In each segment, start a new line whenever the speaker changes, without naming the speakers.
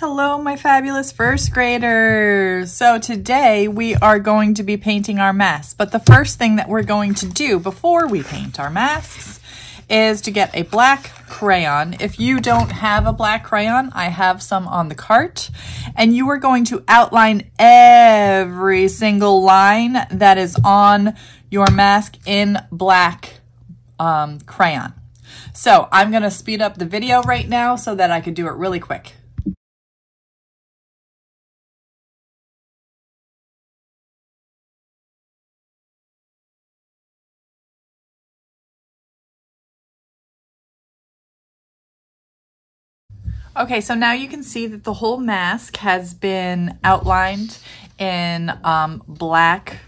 Hello, my fabulous first graders. So today we are going to be painting our masks. But the first thing that we're going to do before we paint our masks is to get a black crayon. If you don't have a black crayon, I have some on the cart. And you are going to outline every single line that is on your mask in black um, crayon. So I'm going to speed up the video right now so that I can do it really quick. Okay, so now you can see that the whole mask has been outlined in um, black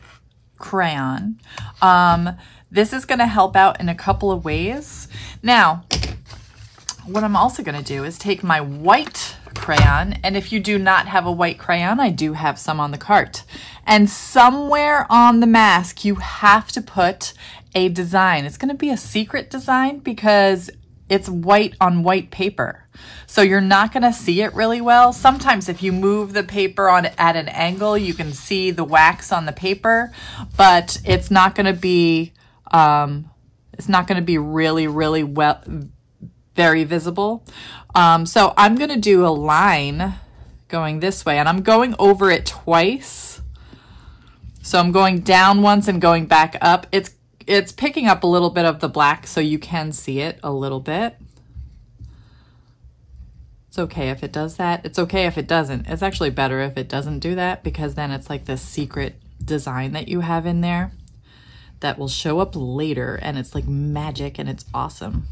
crayon. Um, this is going to help out in a couple of ways. Now, what I'm also going to do is take my white crayon, and if you do not have a white crayon, I do have some on the cart. And somewhere on the mask, you have to put a design. It's going to be a secret design because it's white on white paper. So you're not going to see it really well. Sometimes if you move the paper on at an angle, you can see the wax on the paper, but it's not going to be, um, it's not going to be really, really well, very visible. Um, so I'm going to do a line going this way and I'm going over it twice. So I'm going down once and going back up. It's it's picking up a little bit of the black so you can see it a little bit. It's okay if it does that. It's okay if it doesn't. It's actually better if it doesn't do that because then it's like this secret design that you have in there that will show up later and it's like magic and it's awesome.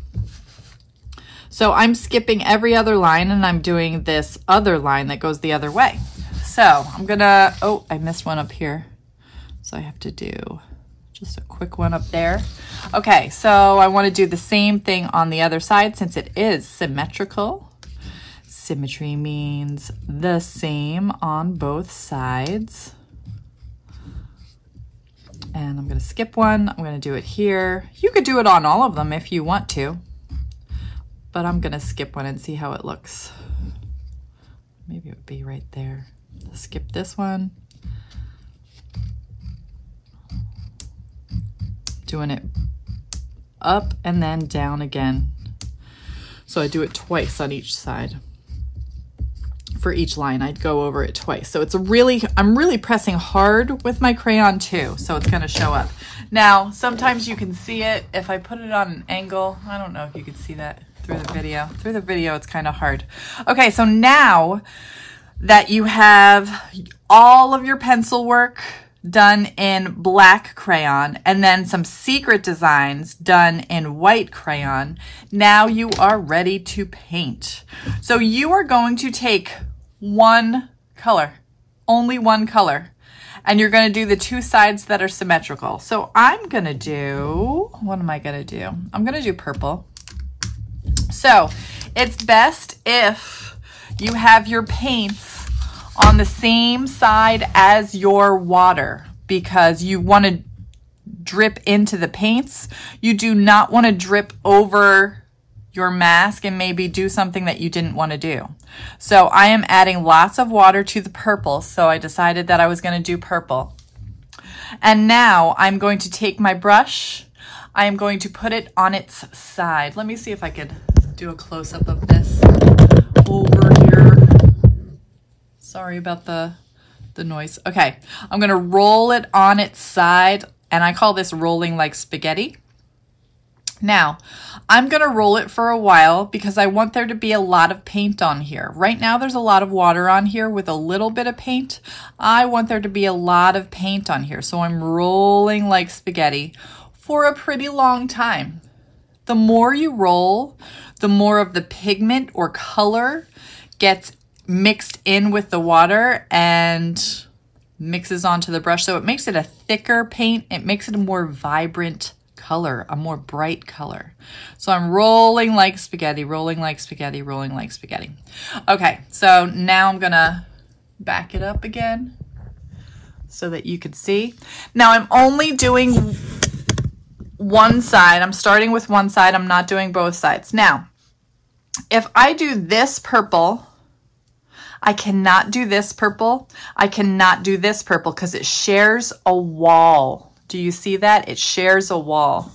So I'm skipping every other line and I'm doing this other line that goes the other way. So I'm gonna, oh, I missed one up here. So I have to do just a quick one up there. Okay, so I want to do the same thing on the other side since it is symmetrical. Symmetry means the same on both sides. And I'm going to skip one. I'm going to do it here. You could do it on all of them if you want to. But I'm going to skip one and see how it looks. Maybe it would be right there. Skip this one. Doing it up and then down again. So I do it twice on each side. For each line, I'd go over it twice. So it's really, I'm really pressing hard with my crayon too, so it's gonna show up. Now, sometimes you can see it if I put it on an angle. I don't know if you can see that through the video. Through the video, it's kind of hard. Okay, so now that you have all of your pencil work, done in black crayon and then some secret designs done in white crayon. Now you are ready to paint. So you are going to take one color, only one color, and you're going to do the two sides that are symmetrical. So I'm going to do, what am I going to do? I'm going to do purple. So it's best if you have your paints on the same side as your water because you want to drip into the paints. You do not want to drip over your mask and maybe do something that you didn't want to do. So I am adding lots of water to the purple. So I decided that I was going to do purple. And now I'm going to take my brush. I am going to put it on its side. Let me see if I could do a close up of this over. Sorry about the, the noise. Okay, I'm to roll it on its side, and I call this rolling like spaghetti. Now, I'm going to roll it for a while because I want there to be a lot of paint on here. Right now, there's a lot of water on here with a little bit of paint. I want there to be a lot of paint on here, so I'm rolling like spaghetti for a pretty long time. The more you roll, the more of the pigment or color gets mixed in with the water and mixes onto the brush. So it makes it a thicker paint. It makes it a more vibrant color, a more bright color. So I'm rolling like spaghetti, rolling like spaghetti, rolling like spaghetti. Okay, so now I'm gonna back it up again so that you could see. Now I'm only doing one side. I'm starting with one side. I'm not doing both sides. Now, if I do this purple I cannot do this purple. I cannot do this purple because it shares a wall. Do you see that? It shares a wall.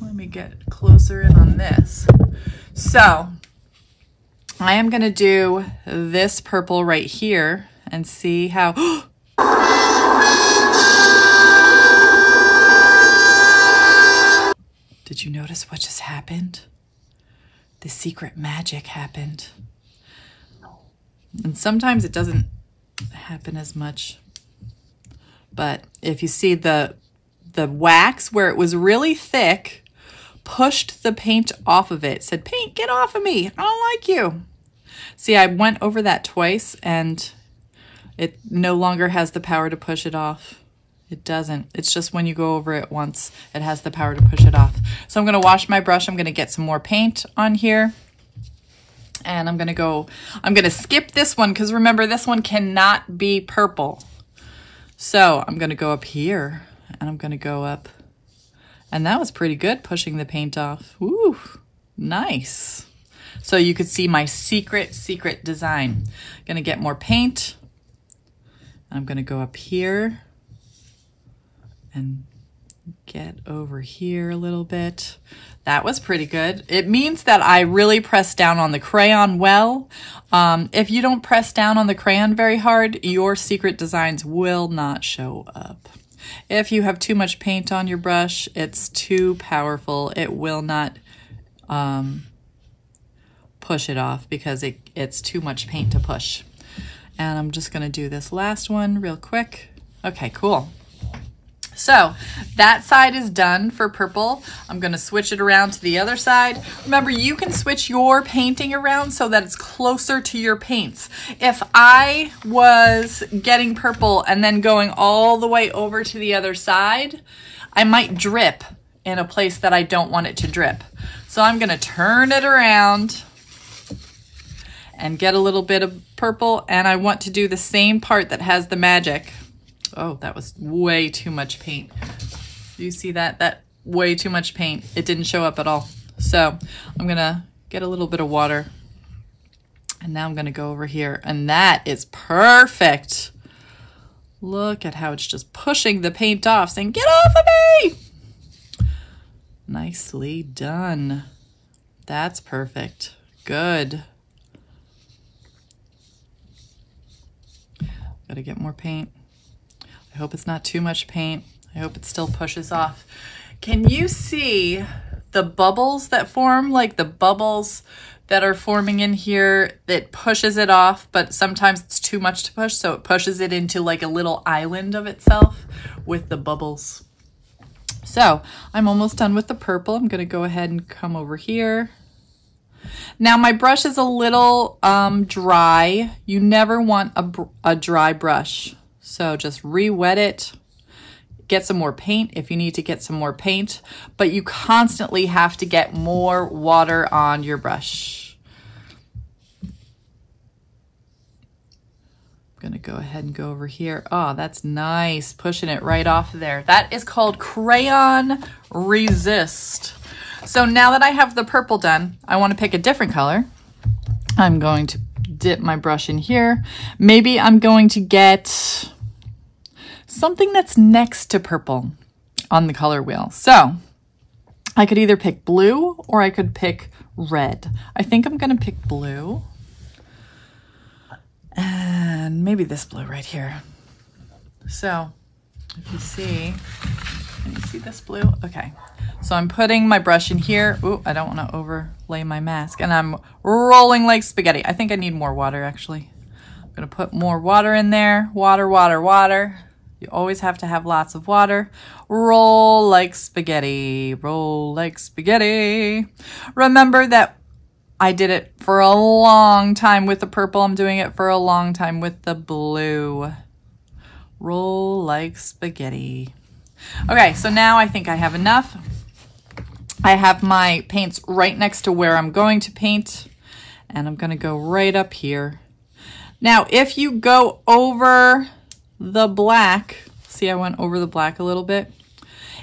Let me get closer in on this. So I am going to do this purple right here and see how... Did you notice what just happened? The secret magic happened. And sometimes it doesn't happen as much. But if you see the the wax where it was really thick, pushed the paint off of it, said, paint, get off of me. I don't like you. See, I went over that twice and it no longer has the power to push it off. It doesn't. It's just when you go over it once, it has the power to push it off. So I'm going to wash my brush. I'm going to get some more paint on here. And I'm to go, I'm to skip this one because remember, this one cannot be purple. So I'm to go up here and I'm to go up. And that was pretty good, pushing the paint off. Ooh, nice. So you could see my secret, secret design. To get more paint. I'm to go up here and get over here a little bit. That was pretty good. It means that I really pressed down on the crayon well. Um, if you don't press down on the crayon very hard, your secret designs will not show up. If you have too much paint on your brush, it's too powerful. It will not um, push it off because it, it's too much paint to push. And I'm just going to do this last one real quick. Okay, cool. So that side is done for purple. I'm gonna switch it around to the other side. Remember, you can switch your painting around so that it's closer to your paints. If I was getting purple and then going all the way over to the other side, I might drip in a place that I don't want it to drip. So I'm gonna turn it around and get a little bit of purple and I want to do the same part that has the magic. Oh, that was way too much paint. You see that? That way too much paint. It didn't show up at all. So I'm gonna get a little bit of water and now I'm gonna go over here and that is perfect. Look at how it's just pushing the paint off saying, get off of me! Nicely done. That's perfect. Good. Gotta get more paint. I hope it's not too much paint. I hope it still pushes off. Can you see the bubbles that form, like the bubbles that are forming in here that pushes it off, but sometimes it's too much to push, so it pushes it into like a little island of itself with the bubbles. So I'm almost done with the purple. I'm gonna go ahead and come over here. Now my brush is a little um, dry. You never want a, a dry brush. So just re-wet it, get some more paint if you need to get some more paint, but you constantly have to get more water on your brush. I'm gonna go ahead and go over here. Oh, that's nice, pushing it right off there. That is called Crayon Resist. So now that I have the purple done, I wanna pick a different color. I'm going to dip my brush in here. Maybe I'm going to get something that's next to purple on the color wheel. So I could either pick blue or I could pick red. I think I'm going to pick blue. And maybe this blue right here. So if you see, can you see this blue? Okay. So I'm putting my brush in here. Ooh, I don't want to overlay my mask. And I'm rolling like spaghetti. I think I need more water actually. I'm going to put more water in there. Water, water, water. You always have to have lots of water. Roll like spaghetti. Roll like spaghetti. Remember that I did it for a long time with the purple. I'm doing it for a long time with the blue. Roll like spaghetti. Okay, so now I think I have enough. I have my paints right next to where I'm going to paint. And I'm going to go right up here. Now, if you go over the black, see I went over the black a little bit,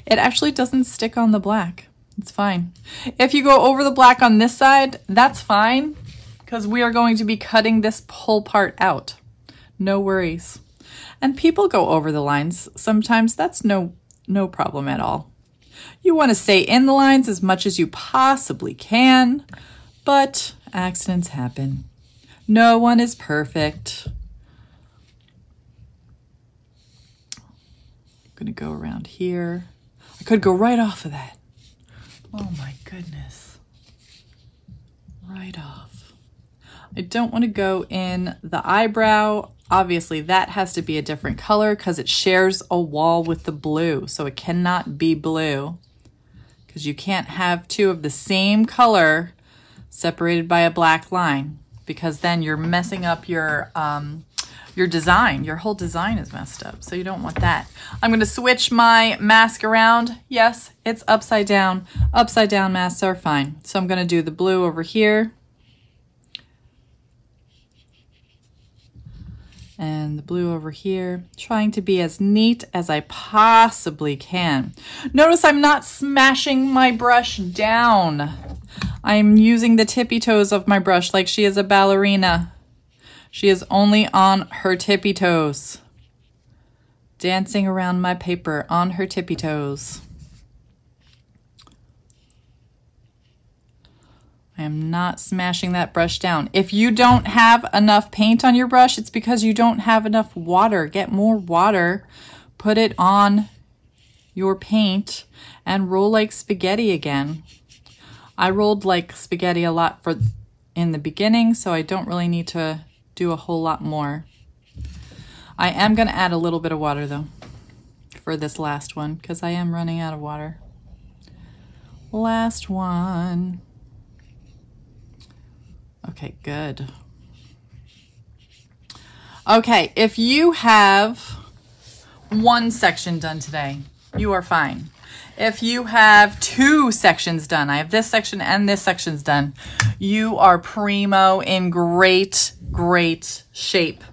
it actually doesn't stick on the black. It's fine. If you go over the black on this side, that's fine. because we are going to be cutting this whole part out. No worries. And people go over the lines. Sometimes that's no, no problem at all. You want to stay in the lines as much as you possibly can, but accidents happen. No one is perfect. I'm going to go around here. I could go right off of that. Oh my goodness. Right off. I don't want to go in the eyebrow. Obviously, that has to be a different color because it shares a wall with the blue. So it cannot be blue because you can't have two of the same color separated by a black line because then you're messing up your um, your design. Your whole design is messed up, so you don't want that. I'm going to switch my mask around. Yes, it's upside down. Upside down masks are fine. So I'm going to do the blue over here. And the blue over here, trying to be as neat as I possibly can. Notice I'm not smashing my brush down. I'm using the tippy toes of my brush like she is a ballerina. She is only on her tippy toes. Dancing around my paper on her tippy toes. I am not smashing that brush down. If you don't have enough paint on your brush, it's because you don't have enough water. Get more water, put it on your paint, and roll like spaghetti again. I rolled like spaghetti a lot for in the beginning, so I don't really need to do a whole lot more. I am going to add a little bit of water though for this last one because I am running out of water. Last one. Okay, good. Okay, if you have one section done today, you are fine. If you have two sections done, I have this section and this section's done, you are primo in great, great shape.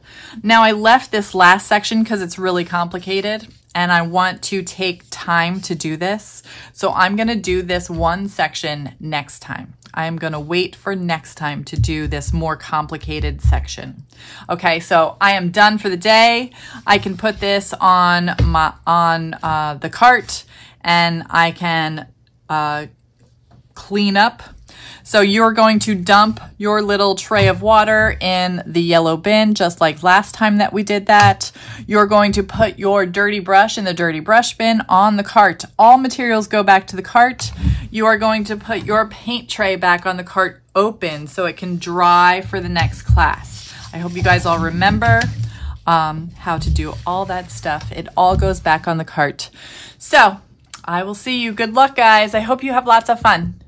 Now I left this last section because it's really complicated and I want to take time to do this. So I'm going to do this one section next time. I'm going to wait for next time to do this more complicated section. Okay, so I am done for the day. I can put this on my on uh, the cart and I can uh, clean up so you're going to dump your little tray of water in the yellow bin, just like last time that we did that. You're going to put your dirty brush in the dirty brush bin on the cart. All materials go back to the cart. You are going to put your paint tray back on the cart open so it can dry for the next class. I hope you guys all remember um, how to do all that stuff. It all goes back on the cart. So I will see you. Good luck, guys. I hope you have lots of fun.